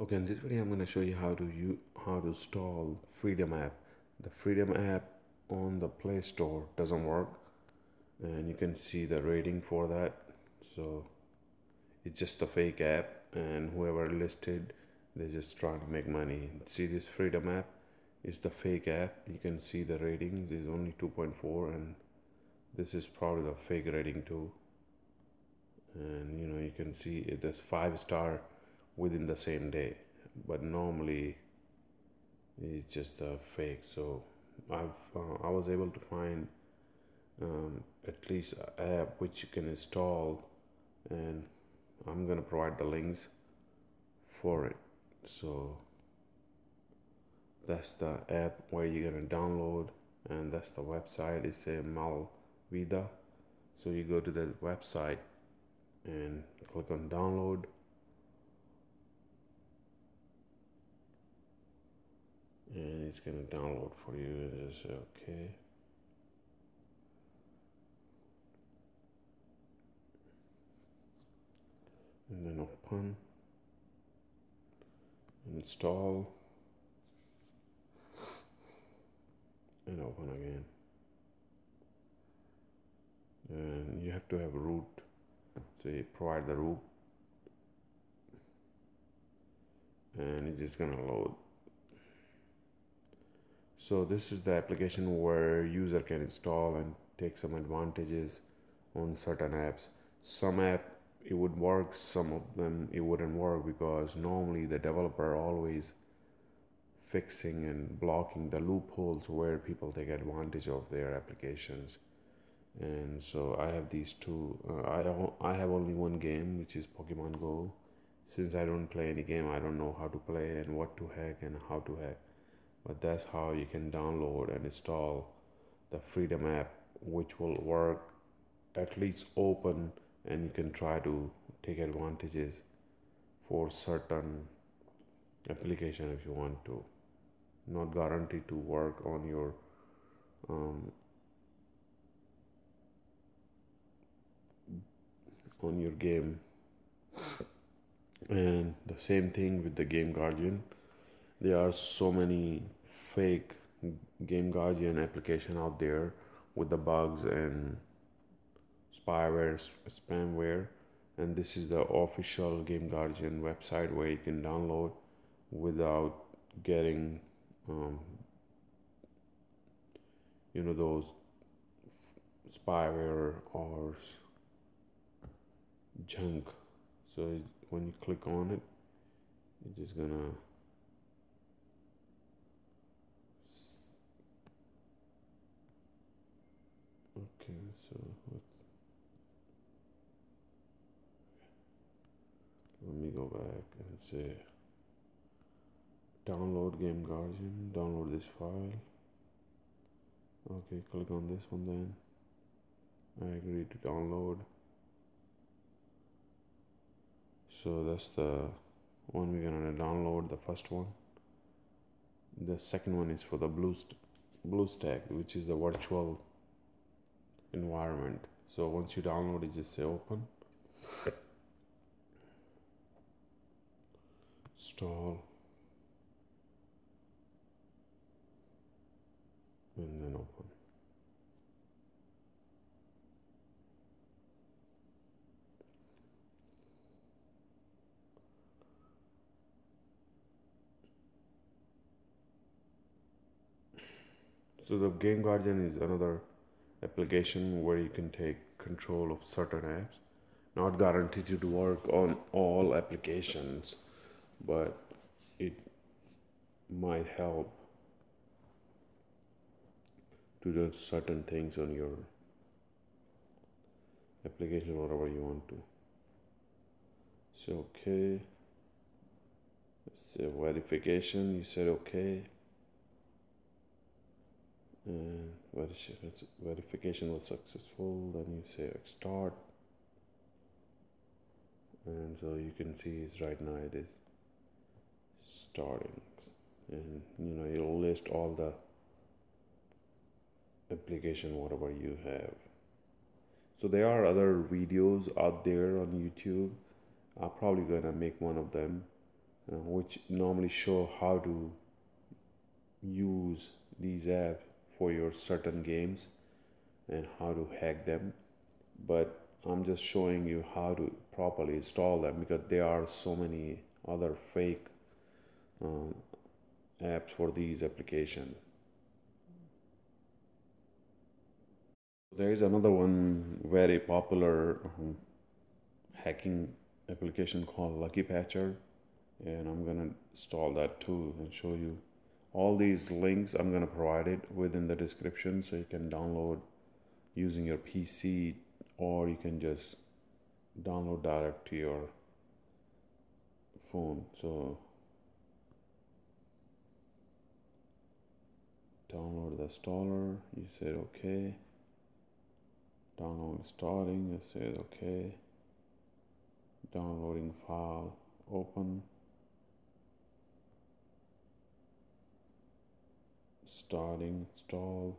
Okay, in this video I'm going to show you how to you how to install Freedom app. The Freedom app on the Play Store doesn't work and you can see the rating for that. So it's just a fake app and whoever listed they're just trying to make money. See this Freedom app is the fake app. You can see the ratings is only 2.4 and this is probably the fake rating too. And you know you can see it is five star within the same day. But normally it's just a fake. So I've uh, I was able to find um, at least an app which you can install and I'm gonna provide the links for it. So that's the app where you're gonna download and that's the website. It's a Malavida. So you go to the website and click on download and it's gonna download for you just okay. And then open. Install. And open again. And you have to have root. So you provide the root. And it's just gonna load so this is the application where user can install and take some advantages on certain apps. Some app it would work some of them it wouldn't work because normally the developer always fixing and blocking the loopholes where people take advantage of their applications. And so i have these two uh, i i have only one game which is pokemon go. Since i don't play any game i don't know how to play and what to hack and how to hack but that's how you can download and install the freedom app which will work at least open and you can try to take advantages for certain application if you want to. Not guaranteed to work on your um, on your game. And the same thing with the game guardian. There are so many fake game guardian application out there with the bugs and spyware spamware. And this is the official game guardian website where you can download without getting um, you know those spyware or junk. So when you click on it it's just gonna okay so let's let me go back and say download game guardian. Download this file. Okay click on this one then. I agree to download. So that's the one we're gonna download the first one. The second one is for the BlueStack, BlueStack which is the virtual environment. So once you download it just say open install and then open. So the game guardian is another application where you can take control of certain apps. Not guaranteed to work on all applications but it might help to do certain things on your application whatever you want to. So okay. Say verification. You said okay. And verification was successful. Then you say start. And so you can see it's right now it is starting. And you know it'll list all the application whatever you have. So there are other videos out there on youtube. I'm probably gonna make one of them uh, which normally show how to use these apps for your certain games and how to hack them. But i'm just showing you how to properly install them because there are so many other fake um, apps for these applications. There is another one very popular um, hacking application called lucky patcher and i'm gonna install that too and show you. All these links i'm gonna provide it within the description so you can download using your pc or you can just download direct to your phone. So download the installer. You said okay. Download starting you said okay. Downloading file open. Starting install.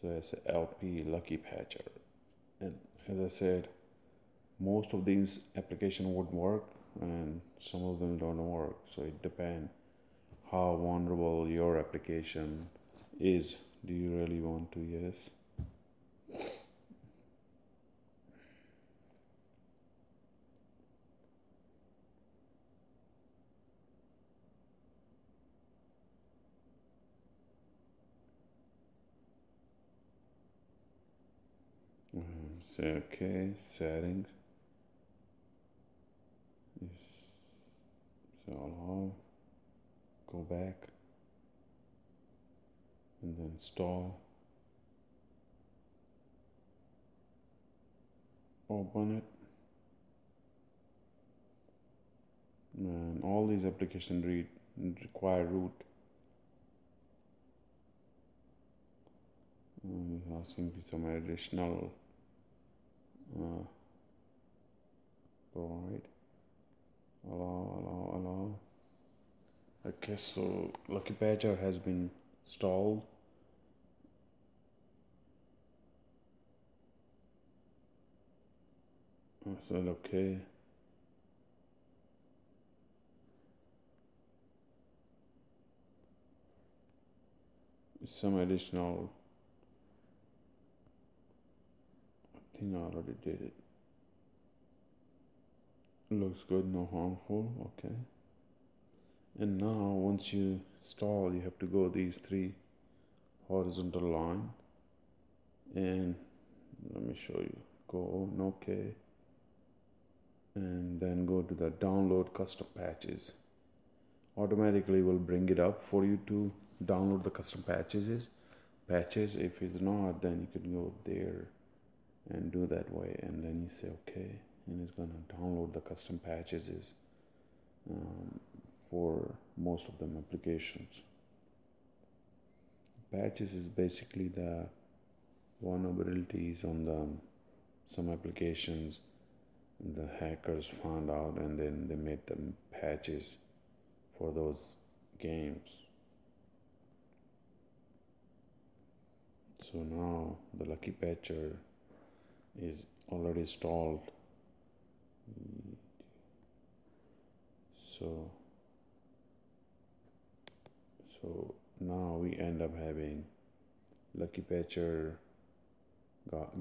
So it's lp lucky patcher. And as i said most of these application would work and some of them don't work. So it depends how vulnerable your application is. Do you really want to? Yes. Mm-hmm. Say okay. Settings. Yes. so go back and then install. Open it. And all these applications read require root. And asking some additional uh, provide. Allow allow allow okay so lucky patcher has been installed I said okay. Some additional? I think I already did it. Looks good no harmful okay and now once you install you have to go these three horizontal line. And let me show you. Go on okay. And then go to the download custom patches. Automatically will bring it up for you to download the custom patches patches. If it's not then you can go there and do that way. And then you say okay and it's gonna download the custom patches um, for most of them applications. Patches is basically the vulnerabilities on the um, some applications the hackers found out and then they made them patches for those games. So now the lucky patcher is already installed so so now we end up having lucky patcher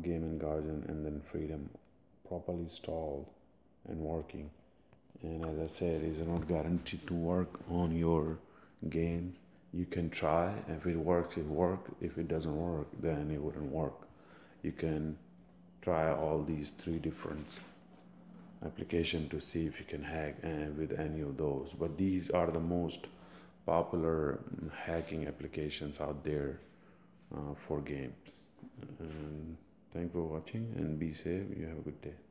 game and guardian and then freedom properly installed and working. And as i said it's not guaranteed to work on your game. You can try. If it works it work if it doesn't work then it wouldn't work. You can try all these three different application to see if you can hack uh, with any of those. But these are the most popular hacking applications out there uh, for games. And thanks for watching and be safe. You have a good day